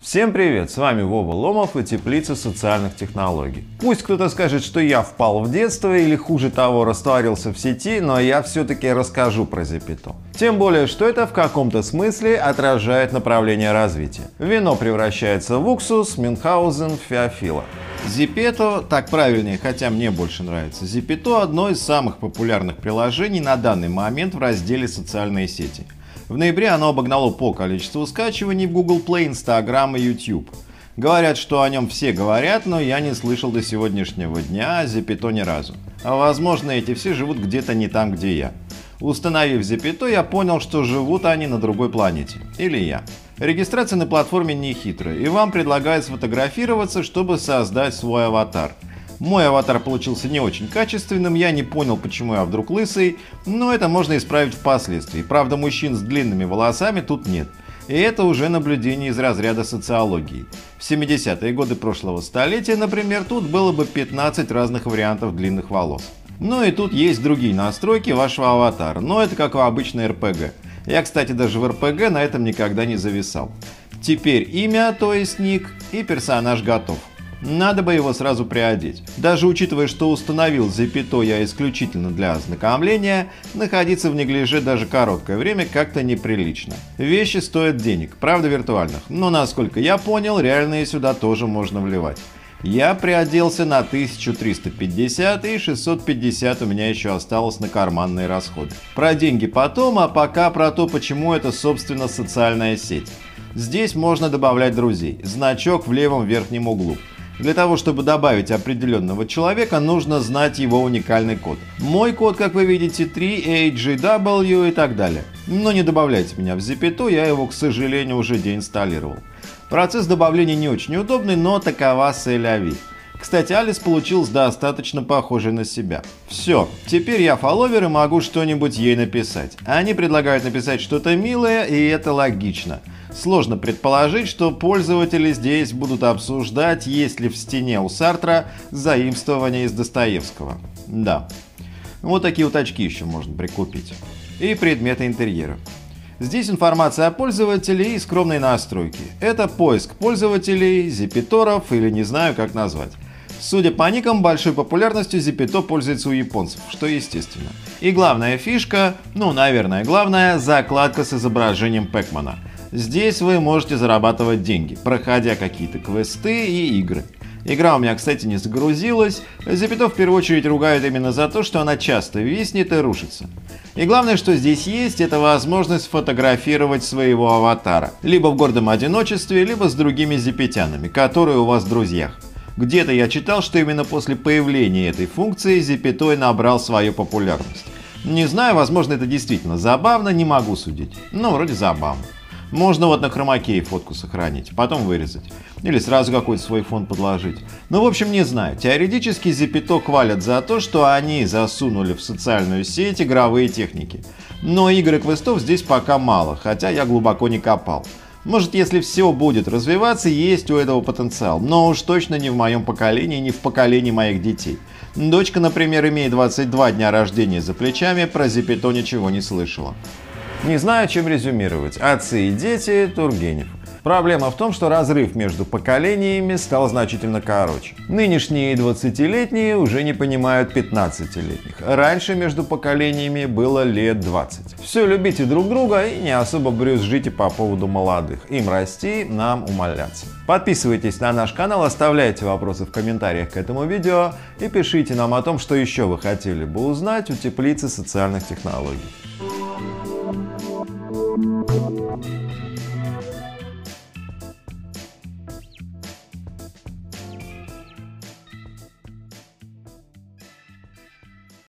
Всем привет, с вами Вова Ломов и Теплица социальных технологий. Пусть кто-то скажет, что я впал в детство или хуже того растворился в сети, но я все-таки расскажу про Зепито. Тем более, что это в каком-то смысле отражает направление развития. Вино превращается в уксус, Мюнхгаузен в феофила. Зипето, так правильнее, хотя мне больше нравится, Зипето одно из самых популярных приложений на данный момент в разделе «Социальные сети». В ноябре оно обогнало по количеству скачиваний в Google Play, Instagram и YouTube. Говорят, что о нем все говорят, но я не слышал до сегодняшнего дня о Зепито ни разу. А возможно, эти все живут где-то не там, где я. Установив Зепито, я понял, что живут они на другой планете. Или я. Регистрация на платформе не хитрая, и вам предлагают сфотографироваться, чтобы создать свой аватар – мой аватар получился не очень качественным, я не понял, почему я вдруг лысый, но это можно исправить впоследствии. Правда, мужчин с длинными волосами тут нет. И это уже наблюдение из разряда социологии. В 70-е годы прошлого столетия, например, тут было бы 15 разных вариантов длинных волос. Ну и тут есть другие настройки вашего аватара, но это как в обычной РПГ. Я, кстати, даже в РПГ на этом никогда не зависал. Теперь имя, то есть ник, и персонаж готов. Надо бы его сразу приодеть. Даже учитывая, что установил запято я исключительно для ознакомления, находиться в неглиже даже короткое время как-то неприлично. Вещи стоят денег, правда виртуальных, но насколько я понял, реальные сюда тоже можно вливать. Я приоделся на 1350 и 650 у меня еще осталось на карманные расходы. Про деньги потом, а пока про то, почему это собственно социальная сеть. Здесь можно добавлять друзей. Значок в левом верхнем углу. Для того, чтобы добавить определенного человека, нужно знать его уникальный код. Мой код, как вы видите, 3AGW и так далее. Но не добавляйте меня в Zipito, я его, к сожалению, уже деинсталлировал. Процесс добавления не очень удобный, но такова селяви. Кстати, Алис получилась достаточно похожей на себя. Все, теперь я фолловер и могу что-нибудь ей написать. Они предлагают написать что-то милое, и это логично. Сложно предположить, что пользователи здесь будут обсуждать, есть ли в стене у Сартра заимствование из Достоевского. Да. Вот такие вот очки еще можно прикупить. И предметы интерьера. Здесь информация о пользователе и скромные настройки. Это поиск пользователей, зипиторов или не знаю как назвать. Судя по никам, большой популярностью Зипито пользуется у японцев, что естественно. И главная фишка, ну наверное главная, закладка с изображением Пэкмана – Здесь вы можете зарабатывать деньги, проходя какие-то квесты и игры. Игра у меня, кстати, не загрузилась. Запятов в первую очередь ругают именно за то, что она часто виснет и рушится. И главное, что здесь есть, это возможность фотографировать своего аватара. Либо в гордом одиночестве, либо с другими зипетянами, которые у вас в друзьях. Где-то я читал, что именно после появления этой функции Зипетой набрал свою популярность. Не знаю, возможно это действительно забавно, не могу судить. Но вроде забавно. Можно вот на хромакее фотку сохранить, потом вырезать. Или сразу какой-то свой фон подложить. Ну, в общем, не знаю. Теоретически Зипито хвалят за то, что они засунули в социальную сеть игровые техники. Но игр и квестов здесь пока мало, хотя я глубоко не копал. Может, если все будет развиваться, есть у этого потенциал, но уж точно не в моем поколении, не в поколении моих детей. Дочка, например, имеет 22 дня рождения за плечами, про Зипито ничего не слышала. Не знаю, чем резюмировать. Отцы и дети Тургенев. Проблема в том, что разрыв между поколениями стал значительно короче. Нынешние 20-летние уже не понимают 15-летних. Раньше между поколениями было лет 20. Все любите друг друга и не особо брюзжите по поводу молодых. Им расти, нам умоляться. Подписывайтесь на наш канал, оставляйте вопросы в комментариях к этому видео и пишите нам о том, что еще вы хотели бы узнать у теплицы социальных технологий. Thank you.